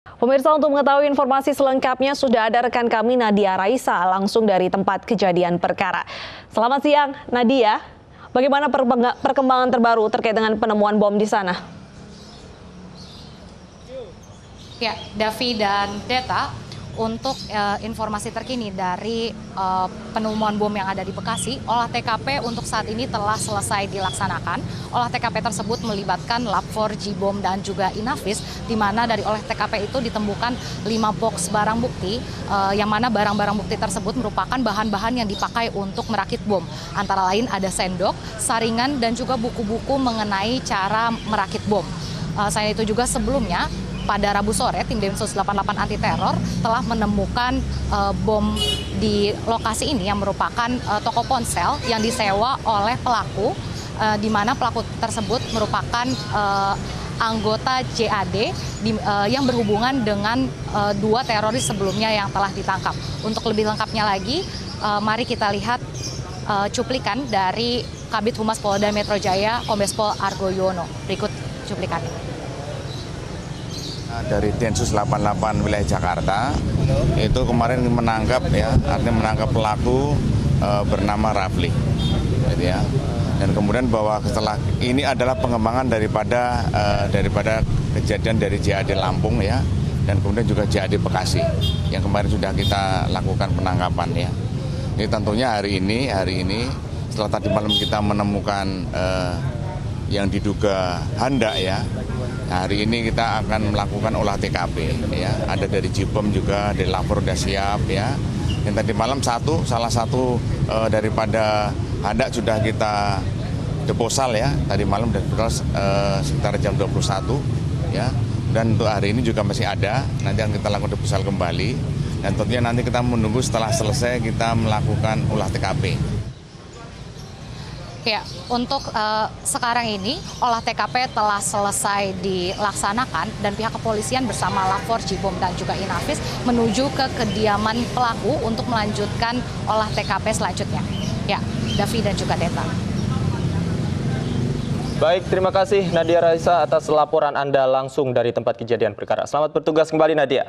Pemirsa untuk mengetahui informasi selengkapnya sudah ada rekan kami Nadia Raisa langsung dari tempat kejadian perkara. Selamat siang Nadia, bagaimana perkembangan terbaru terkait dengan penemuan bom di sana? Ya, Davi dan Deta, untuk uh, informasi terkini dari uh, penemuan bom yang ada di Bekasi, olah TKP untuk saat ini telah selesai dilaksanakan. Olah TKP tersebut melibatkan lab 4G bom dan juga Inafis, di mana dari olah TKP itu ditemukan lima box barang bukti, uh, yang mana barang-barang bukti tersebut merupakan bahan-bahan yang dipakai untuk merakit bom. Antara lain ada sendok, saringan, dan juga buku-buku mengenai cara merakit bom. Uh, selain itu juga sebelumnya pada Rabu sore tim Densus 88 anti teror telah menemukan uh, bom di lokasi ini yang merupakan uh, toko ponsel yang disewa oleh pelaku uh, di mana pelaku tersebut merupakan uh, anggota JAD di, uh, yang berhubungan dengan uh, dua teroris sebelumnya yang telah ditangkap. Untuk lebih lengkapnya lagi, uh, mari kita lihat uh, cuplikan dari Kabit Humas Polda Metro Jaya, Kombes Pol Argo Yono. Berikut cuplikannya dari Densus 88 wilayah Jakarta. Itu kemarin menangkap ya artinya menangkap pelaku e, bernama Rafli. Gitu ya. Dan kemudian bahwa setelah ini adalah pengembangan daripada e, daripada kejadian dari JAD Lampung ya. Dan kemudian juga JAD Bekasi yang kemarin sudah kita lakukan penangkapan ya. Ini tentunya hari ini hari ini setelah tadi malam kita menemukan e, yang diduga handak ya hari ini kita akan melakukan olah TKP ya. Ada dari Jipem juga, dari lapor sudah siap ya. Yang tadi malam satu, salah satu e, daripada handak sudah kita deposal ya. Tadi malam dan e, sekitar jam 21 ya. Dan untuk hari ini juga masih ada. Nanti akan kita lakukan deposal kembali. Dan tentunya nanti kita menunggu setelah selesai kita melakukan olah TKP. Ya, untuk uh, sekarang ini olah TKP telah selesai dilaksanakan dan pihak kepolisian bersama Lapor Jibom dan juga Inafis menuju ke kediaman pelaku untuk melanjutkan olah TKP selanjutnya. Ya, Davi dan juga Deta. Baik, terima kasih Nadia Raisa atas laporan Anda langsung dari tempat kejadian perkara. Selamat bertugas kembali Nadia.